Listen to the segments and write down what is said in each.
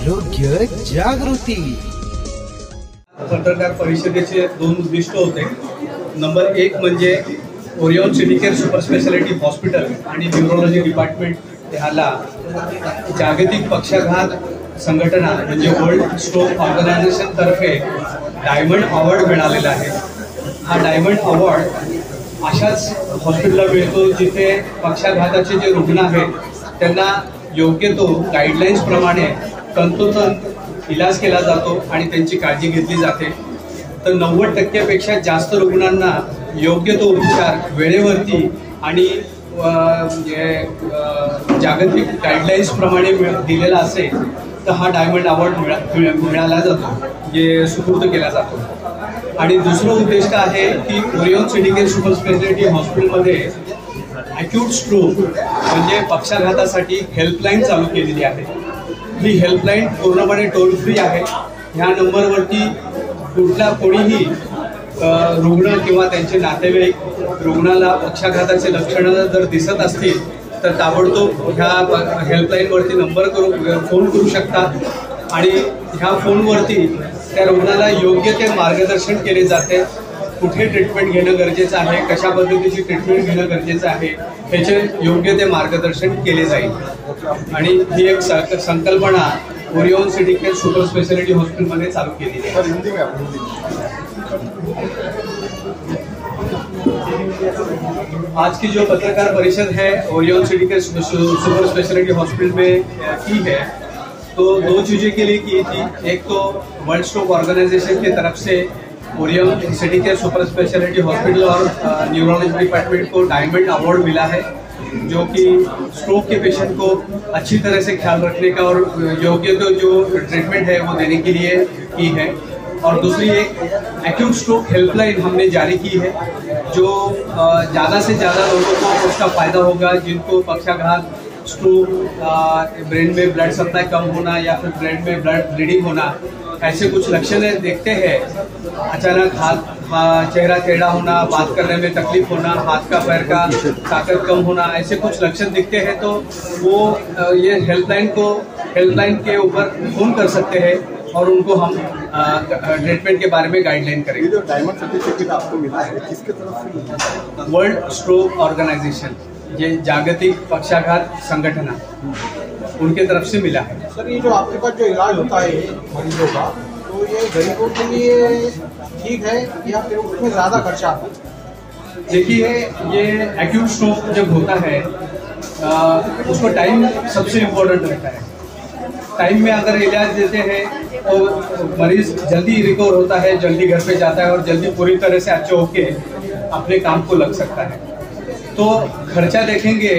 आरोग्य जागृती. पत्रकार परिषदेचे दोन उद्दिष्ट होते. नंबर एक म्हणजे Orion city care super speciality hospital आणि न्यूरोलॉजी डिपार्टमेंट ह्याला जागतिक पक्षाघात संघटना म्हणजे वर्ल्ड स्ट्रोक ऑर्गनायझेशन तर्फे डायमंड अवॉर्ड मिळालेला आहे. हा डायमंड अवॉर्ड अशाच हॉस्पिटलला मिळतो जिथे पक्षाघाताचे जे रुग्ण आहेत त्यांना योग्य तो गाईडलाईन्स प्रमाणे तंतोतंत इलाज केला जातो आणि त्यांची काळजी घेतली जाते. तर नव्वद टक्क्यापेक्षा जास्त रुग्णांना योग्य तो उपचार वेळेवरती आणि म्हणजे, जागतिक गाईडलाईन्सप्रमाणे मिळ- दिलेला असेल तर हा डायमंड अवॉर्ड मिळा मिळाला जातो जे सुपूर्द केला जातो. आणि दुसरं उद्दिष्ट आहे की ओरिओन सिडिकेल सुपर स्पेशालिटी हॉस्पिटलमध्ये ॲक्यूट स्ट्रोक म्हणजे पक्षाघातासाठी हेल्पलाईन चालू केलेली आहे. ही हेल्पलाईन पूर्णपणे टोल फ्री आहे. ह्या नंबरवरती कुठला कोणीही रुग्ण किंवा त्यांचे नातेवाईक रुग्णाला पक्षाघाताचे लक्षणं जर दिसत असतील तर ताबडतोब ह्या हेल्पलाईनवरती नंबर करू फोन करू शकतात आणि ह्या फोनवरती त्या रुग्णाला योग्य ते मार्गदर्शन केले जाते. कुठे ट्रीटमेंट घेणं गरजेचं आहे? कशा पद्धतीची ट्रीटमेंट घेणं गरजेचं आहे? ह्याचे योग्य ते मार्गदर्शन केले जाईल. आणि ही एक संकल्पना Orion city care super speciality हॉस्पिटलमध्ये चालू केलेली आज की जो पत्रकार परिषद है ओरियन सिटी के सुपर स्पेशलिटी हॉस्पिटल में की है तो दो चीज़ें के लिए की थी। एक तो वर्ल्ड स्ट्रोक ऑर्गेनाइजेशन की तरफ़ से ओरियन सिटी के सुपर स्पेशलिटी हॉस्पिटल और न्यूरोलॉजी डिपार्टमेंट को डायमंड अवार्ड मिला है, जो कि स्ट्रोक के पेशेंट को अच्छी तरह से ख्याल रखने का और योग्य तो जो ट्रीटमेंट है वो देने के लिए की है। और दूसरी एक एक्यूट स्ट्रोक हेल्पलाइन हमने जारी की है, जो ज़्यादा से ज़्यादा लोगों को उसका फ़ायदा होगा, जिनको पक्षाघात स्ट्रोक ब्रेन में ब्लड सप्लाई कम होना या फिर ब्रेन में ब्लड ब्लीडिंग होना ऐसे कुछ लक्षण देखते हैं। अचानक हाथ चेहरा टेढ़ा होना बात करने में तकलीफ़ होना हाथ का पैर का ताकत कम होना ऐसे कुछ लक्षण दिखते हैं तो वो ये हेल्पलाइन को हेल्पलाइन के ऊपर फ़ोन कर सकते हैं और उनको हम ट्रीटमेंट के बारे में गाइडलाइन करेंगे। जो डायमंड सर्टिफिकेट आपको मिला है किसके तरफ़ से वर्ल्ड स्ट्रोक ऑर्गेनाइजेशन ये जागतिक पक्षाघात संगठना उनके तरफ़ से मिला है। सर ये जो आपके पास जो इलाज होता है मरीजों का तो ये गरीबों के लिए ठीक है या फिर उसमें ज़्यादा खर्चा देखिए ये एक्यूट स्ट्रोक जब होता है अ, उसको टाइम सबसे इम्पोर्टेंट रहता है। टाइम में अगर इलाज देते हैं तो मरीज़ जल्दी रिकवर होता है जल्दी घर पे जाता है और जल्दी पूरी तरह से अच्छे होके अपने काम को लग सकता है। तो खर्चा देखेंगे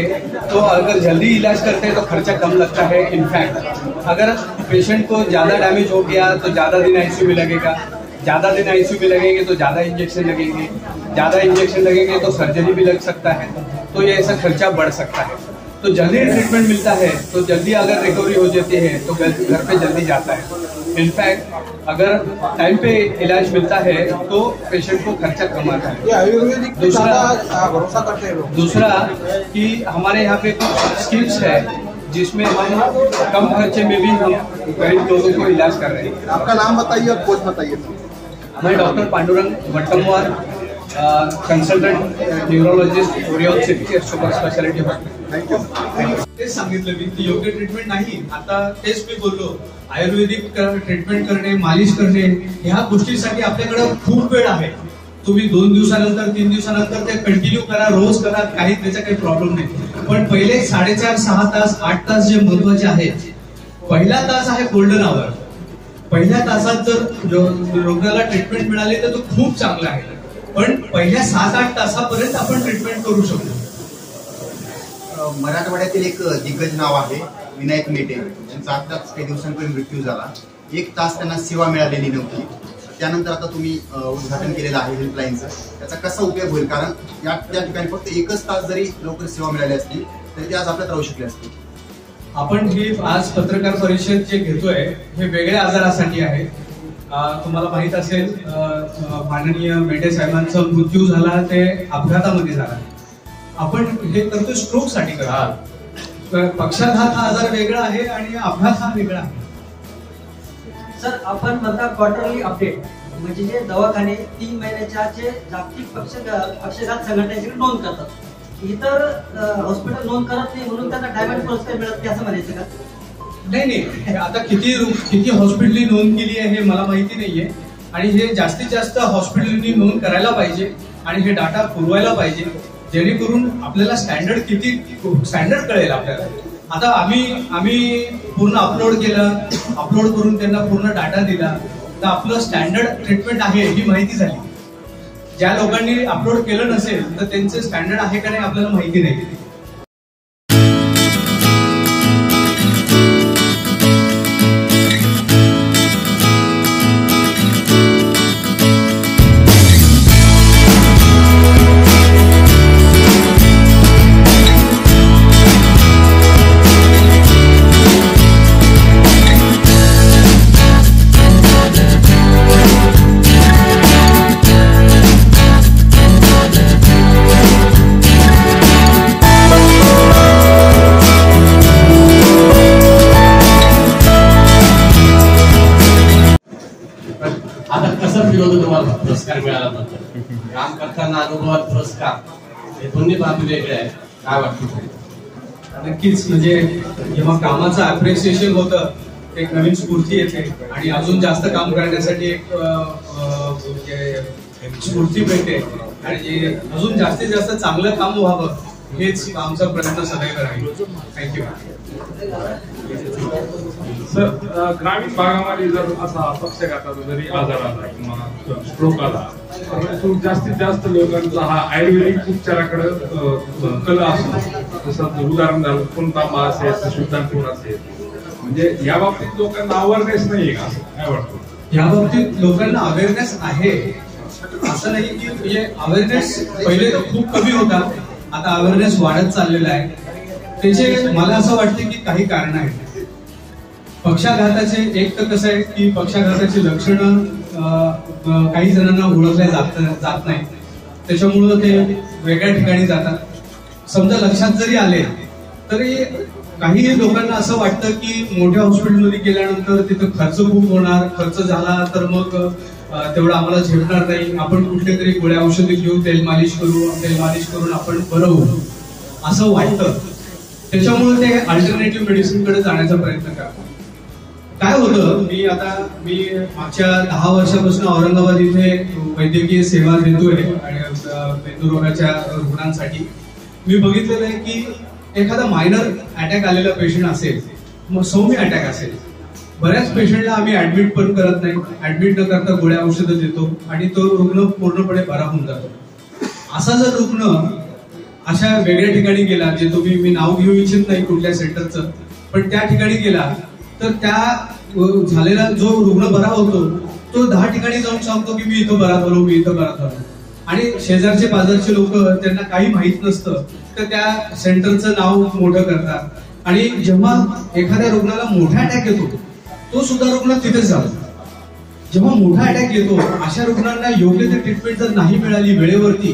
तो अगर जल्दी इलाज करते हैं तो खर्चा कम लगता है इनफैक्ट अगर पेशेंट को ज़्यादा डैमेज हो गया तो ज़्यादा दिन आईसीयू में लगेगा. ज़्यादा दिन आईसीयू में लगेंगे तो ज़्यादा इंजेक्शन लगेंगे. ज़्यादा इंजेक्शन लगेंगे तो सर्जरी भी लग सकता है. तो ये ऐसा खर्चा बढ़ सकता है. तो जल्दी ट्रीटमेंट मिलता है तो जल्दी अगर रिकवरी हो जाती है तो घर घर पे जल्दी जाता है. इनफैक्ट अगर टाइम पे इलाज मिलता है तो पेशेंट को खर्चा कम आता है। दूसरा- ज़्यादा भरोसा करते हैं लोग। दूसरा कि हमारे यहाँ पे कुछ स्कीम्स है जिसमें हम कम खर्चे में भी हम गरीब लोगों को इलाज कर रहे हैं। आपका नाम बताइए और कोच बताइए। मैं doctor Pandurang Vattamwar consultant neurologist Orion city super speciality hospital तेच सांगितलं मी की योग्य ट्रीटमेंट नाही. आता तेच मी बोललो आयुर्वेदिक ट्रीटमेंट करणे मालिश करणे ह्या गोष्टीसाठी आपल्याकडे खूप वेळ आहे. तुम्ही दोन दिवसानंतर तीन दिवसानंतर ते कंटिन्यू करा रोज करा काही त्याचा काही प्रॉब्लेम नाही. पण पहिले साडेचार सहा तास आठ तास जे महत्त्वाचे आहेत पहिला तास आहे गोल्डन आवर पहिल्या तासात जर रुग्णाला ट्रीटमेंट मिळाली तर तो खूप चांगला आहे. पण पहिल्या सात आठ तासापर्यंत आपण ट्रीटमेंट करू शकतो. मराठवाड्यातील एक दिग्गज नाव आहे विनायक मेटे. यांचा आताच काही दिवसांपूर्वी मृत्यू झाला. एक तास त्यांना सेवा मिळालेली नव्हती. त्यानंतर आता तुम्ही उद्घाटन केलेलं आहे हेल्पलाईनचं त्याचा कसा उपयोग होईल? कारण या त्या ठिकाणी फक्त एकच तास जरी लवकर सेवा मिळाली असती तरी ते आज आपल्यात राहू शकले असते. आपण ही आज पत्रकार परिषद जे घेतोय हे वेगळ्या आजारासाठी आहे. तुम्हाला माहीत असेल माननीय मेटे साहेबांचा मृत्यू झाला ते अपघातामध्ये झाला. आपण हे करतो स्ट्रोकसाठी करतो तर पक्षाघात हा आजार वेगळा आहे आणि अपघात हा वेगळा आहे. सर आपण म्हणता क्वार्टरली अपडेट म्हणजे जे दवाखाने तीन महिन्याच्या जे जागतिक पक्ष पक्षघात संघटनेची नोंद करतात. इतर हॉस्पिटल नोंद करत नाही म्हणून त्यांना डायमंड पुरस्कार मिळत नाही असं म्हणायचं का? नाही नाही. आता किती किती हॉस्पिटलनी नोंद केली आहे हे मला माहिती नाहीये. आणि हे जास्तीत जास्त हॉस्पिटलनी नोंद करायला पाहिजे आणि हे डाटा पुरवायला पाहिजे जेणेकरून आपल्याला स्टँडर्ड किती स्टँडर्ड कळेल आपल्याला. आता आम्ही आम्ही पूर्ण अपलोड केलं अपलोड करून त्यांना पूर्ण डाटा दिला तर आपलं स्टँडर्ड ट्रीटमेंट आहे ही माहिती झाली. ज्या लोकांनी अपलोड केलं नसेल तर त्यांचं स्टँडर्ड आहे का नाही आपल्याला माहिती नाही. काम अनुभवात पुरस्कार. हे दोन्ही बाबी वेगळे आहेत काय वाटतं नक्कीच म्हणजे जेव्हा कामाचं अप्रिसिएशन होतं एक नवीन स्फूर्ती येते. आणि अजून जास्त काम करण्यासाठी एक म्हणजे स्फूर्ती भेटते. आणि अजून जास्तीत जास्त चांगलं काम व्हावं हेच आमचा प्रयत्न सदैव राहील. थँक्यू सर ग्रामीण भागामध्ये जर असा पक्षघाताचा जरी आजार आला किंवा स्ट्रोक आला तर तो जास्तीत जास्त लोकांचा हा आयुर्वेदिक उपचाराकडे कल असतो. जसं उदाहरण झालं कोणतांबा असेल पूर्ण असेल म्हणजे या बाबतीत लोकांना अवेअरनेस नाहीये का? असं काय वाटतं? या बाबतीत लोकांना अवेअरनेस आहे. असं नाही की म्हणजे अवेअरनेस पहिले तर खूप कमी होता. आता अवेअरनेस वाढत चाललेला आहे. त्याचे मला असं वाटते की काही कारण आहेत. पक्षाघाताचे एक तर कसं आहे की पक्षाघाताची लक्षणं काही जणांना ओळखल्या जात जात नाही त्याच्यामुळं ते वेगळ्या ठिकाणी जातात. समजा लक्षात जरी आले तरी काही लोकांना असं वाटतं की मोठ्या हॉस्पिटलमध्ये गेल्यानंतर तिथं खर्च खूप होणार खर्च झाला तर मग तेवढं आम्हाला झेपणार नाही. आपण कुठले तरी गोळ्या औषधी घेऊ तेल मालिश करू तेल मालिश करून आपण बरं होऊ. असं वाटतं. त्याच्यामुळे ते अल्टरनेटिव्ह मेडिसिनकडे जाण्याचा प्रयत्न करतात. काय होतं मी आता मी मागच्या दहा वर्षापासून औरंगाबाद इथे वैद्यकीय सेवा देतोय आणि मेंदुरोगाच्या रुग्णांसाठी. मी बघितलेलं आहे की एखादा मायनर अटॅक आलेला पेशंट असेल मग सौम्य अटॅक असेल बऱ्याच पेशंटला आम्ही ऍडमिट पण करत नाही. ऍडमिट न करता गोळ्या औषधं देतो आणि तो रुग्ण पूर्णपणे बरा होऊन जातो. असा जर रुग्ण अशा वेगळ्या ठिकाणी गेला जे तुम्ही मी नाव घेऊ इच्छित नाही कुठल्या सेंटरचं पण त्या ठिकाणी गेला तर त्या झालेला जो रुग्ण बरा होतो तो दहा ठिकाणी जाऊन सांगतो की मी इथं बरा झालो मी इथं बरा झालो. आणि शेजारचे बाजारचे लोक त्यांना काही माहीत नसतं तर त्या सेंटरचं नाव मोठं करतात. आणि जेव्हा एखाद्या रुग्णाला मोठा अटॅक येतो तो सुद्धा रुग्ण तिथेच जातो जेव्हा मोठा अटॅक येतो अशा रुग्णांना योग्य ते ट्रीटमेंट जर नाही मिळाली वेळेवरती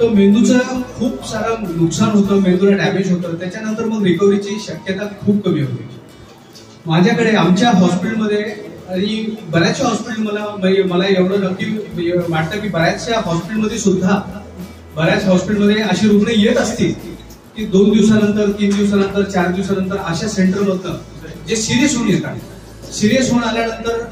तर मेंदूचं खूप सारं नुकसान होतं मेंदूला डॅमेज होतं. त्याच्यानंतर मग रिकव्हरीची शक्यता खूप कमी होते. माझ्याकडे आमच्या हॉस्पिटलमध्ये आणि बऱ्याचशा हॉस्पिटल मला मला एवढं नक्की वाटतं की बऱ्याचशा हॉस्पिटलमध्ये सुद्धा बऱ्याच हॉस्पिटलमध्ये असे रुग्ण येत असतील की दोन दिवसानंतर तीन दिवसानंतर चार दिवसानंतर अशा सेंटरमधनं जे सिरियस होऊन येतात. सिरियस होऊन आल्यानंतर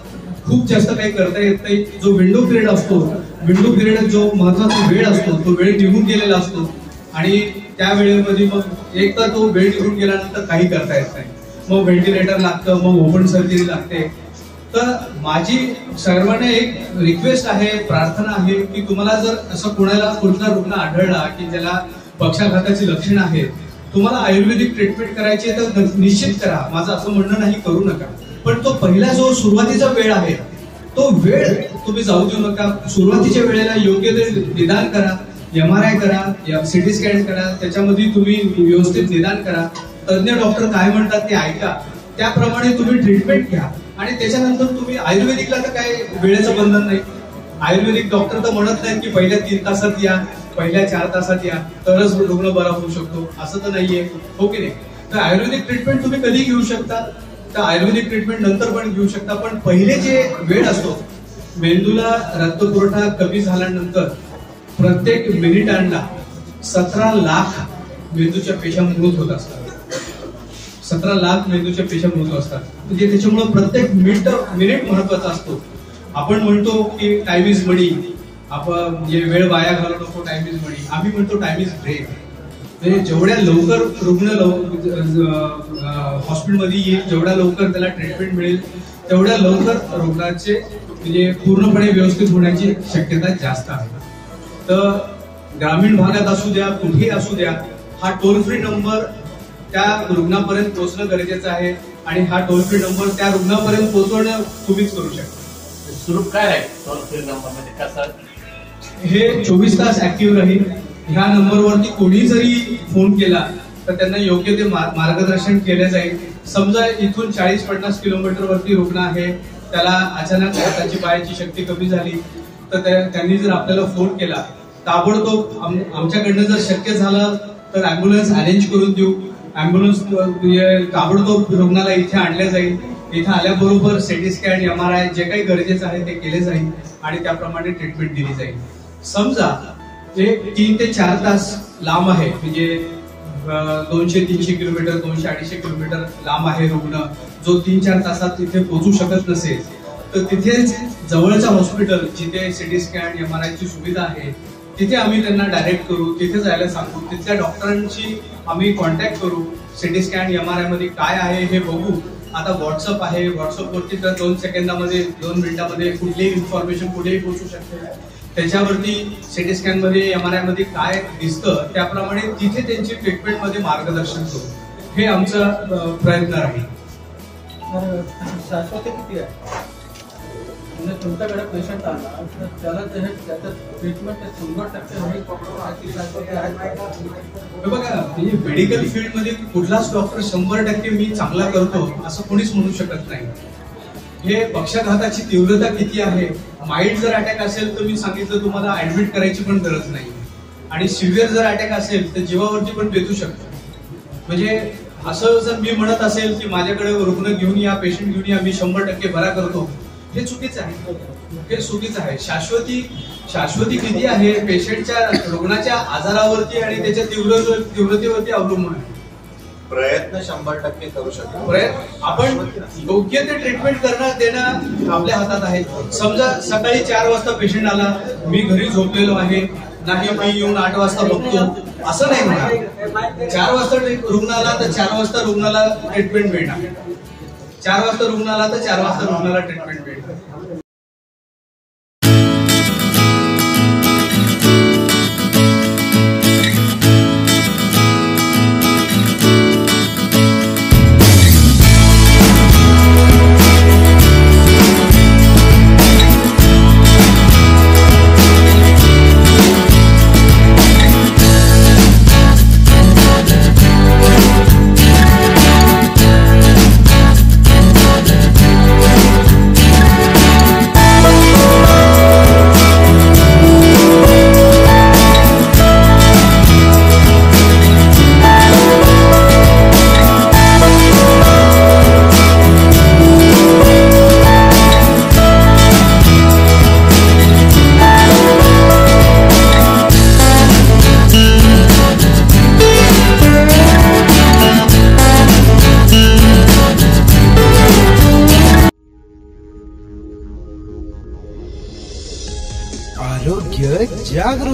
खूप जास्त काही करता येत नाही. जो विंडो पिरियड असतो विंडो पिरियड जो महत्त्वाचा वेळ असतो तो वेळ निघून गेलेला असतो. आणि त्या वेळेमध्ये मग एक तर तो वेळ निघून गेल्यानंतर काही करता येत नाही. मग व्हेंटिलेटर लागतं मग ओपन सर्जरी लागते. तर माझी सर्वांना एक रिक्वेस्ट आहे प्रार्थना आहे की तुम्हाला जर असं कोणाला कुठला रुग्ण आढळला की ज्याला पक्षाघाताची लक्षणं आहेत तुम्हाला आयुर्वेदिक ट्रीटमेंट करायची आहे तर निश्चित करा. माझं असं म्हणणं नाही करू नका. पण तो पहिला जो सुरुवातीचा वेळ आहे तो वेळ तुम्ही जाऊ देऊ नका. सुरुवातीच्या वेळेला योग्य ते निदान करा एम आर आय करा सिटी स्कॅन करा त्याच्यामध्ये तुम्ही व्यवस्थित निदान करा. तज्ञ डॉक्टर काय म्हणतात ते ऐका. त्याप्रमाणे तुम्ही ट्रीटमेंट घ्या. आणि त्याच्यानंतर तुम्ही आयुर्वेदिकला तर काय वेळेचं बंधन नाही. आयुर्वेदिक डॉक्टर तर म्हणत नाहीत की पहिल्या तीन तासात या पहिल्या चार तासात या तरच रुग्ण बरा होऊ शकतो. असं तर नाहीये. हो की नाही? तर आयुर्वेदिक ट्रीटमेंट तुम्ही कधी घेऊ शकता? तर आयुर्वेदिक ट्रीटमेंट नंतर पण घेऊ शकता पण पहिले जे वेळ असतो मेंदूला रक्तपुरवठा कमी झाल्यानंतर प्रत्येक मिनिटांना सतरा लाख मेंदूच्या पेशा मृत होत असतात. सतरा लाख मेंदूच्या पेशा मृत असतात. म्हणजे त्याच्यामुळे प्रत्येक मिनिट मिनिट महत्त्वाचा असतो. आपण म्हणतो की टाइम इज मनी आपण म्हणजे वेळ वाया घालू नको टाइम इज मनी आम्ही म्हणतो टाइम इज ब्रेक म्हणजे जेवढ्या लवकर रुग्ण हॉस्पिटलमध्ये येईल जेवढ्या लवकर त्याला ट्रीटमेंट मिळेल तेवढ्या लवकर रुग्णाचे म्हणजे पूर्णपणे व्यवस्थित होण्याची शक्यता जास्त आहे. तर ग्रामीण भागात असू द्या कुठेही असू द्या हा टोल फ्री नंबर त्या रुग्णापर्यंत पोहोचणं गरजेचं आहे आणि हा टोल फ्री नंबर त्या रुग्णापर्यंत पोहोचवणं तुम्हीच करू शकता. स्वरूप काय आहे टोल फ्री नंबर म्हणजे कसं? हे चोवीस तास ऍक्टिव्ह राहील. ह्या नंबरवरती कोणी जरी फोन केला तर त्यांना योग्य ते मार्गदर्शन केले जाईल. समजा इथून चाळीस पन्नास किलोमीटर वरती रुग्ण आहे त्याला अचानक त्याची पायाची शक्ती कमी झाली तर त्यांनी जर आपल्याला फोन केला ताबडतोब आमच्याकडनं जर शक्य झालं तर अँब्युलन्स अरेंज करून देऊ. अँब्युलन्स म्हणजे ताबडतोब रुग्णाला इथे आणलं जाईल. इथे आल्याबरोबर CT scan M R I जे काही गरजेचं आहे ते केले जाईल आणि त्याप्रमाणे ट्रीटमेंट दिली जाईल. समजा ते तीन ते चार तास लांब आहे म्हणजे दोनशे तीनशे किलोमीटर दोनशे अडीचशे किलोमीटर लांब आहे रुग्ण. जो तीन चार तासात तिथे पोहोचू शकत नसेल तर तिथेच जवळचं हॉस्पिटल जिथे CT scan M R I ची सुविधा आहे तिथे आम्ही त्यांना डायरेक्ट करू तिथे जायला सांगू तिथल्या डॉक्टरांशी आम्ही कॉन्टॅक्ट करू सिटी स्कॅन एम आर आयमध्ये काय आहे हे बघू. आता व्हॉट्सअप आहे व्हॉट्सअपवरती तर दोन सेकंदामध्ये दोन मिनिटामध्ये कुठलीही इन्फॉर्मेशन कुठेही पोहोचू शकते. त्याच्यावरती सिटी स्कॅनमध्ये एम आर आयमध्ये काय दिसतं त्याप्रमाणे तिथे त्यांची ट्रीटमेंटमध्ये मार्गदर्शन करू. हे आमचा प्रयत्न राहील शाश्वती किती आहे? म्हणजे तुमच्याकडे पेशंट आला तर त्याला त्याचं ट्रीटमेंट शंभर टक्के बघा म्हणजे मेडिकल फील्डमध्ये कुठलाच डॉक्टर शंभर टक्के मी चांगला करतो असं कोणीच म्हणू शकत नाही. हे पक्षाघाताची तीव्रता किती आहे? माइल्ड जर अटॅक असेल तर मी सांगितलं तुम्हाला ऍडमिट करायची पण गरज नाही. आणि सिव्हिअर जर अटॅक असेल तर जीवावरती पण बेतू शकतो. म्हणजे असं जर मी म्हणत असेल की माझ्याकडे रुग्ण घेऊन या पेशंट घेऊन या मी शंभर टक्के बरा करतो. हे चुकीचं आहे. हे चुकीचं आहे. शाश्वती शाश्वती किती आहे? पेशंटच्या रुग्णाच्या आजारावरती आणि त्याच्या तीव्र तीव्रतेवरती अवलंबून आहे. प्रयत्न शंभर टक्के करू शकतो. प्रयत्न? आपण योग्य ते ट्रीटमेंट करणं देणं आपल्या हातात आहे. समजा सकाळी चार वाजता पेशंट आला मी घरी झोपलेलो आहे नाही मी येऊन आठ वाजता बघतो. असं नाही होणार. चार वाजता रुग्णाला रुग्ण आला तर चार वाजता रुग्णाला ट्रीटमेंट मिळणार. चार वाजता रुग्ण आला तर चार वाजता रुग्णाला ट्रीटमेंट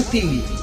आरोग्य जागृती